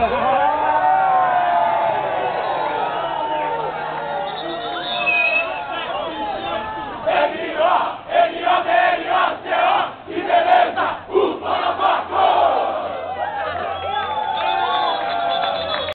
Yeah.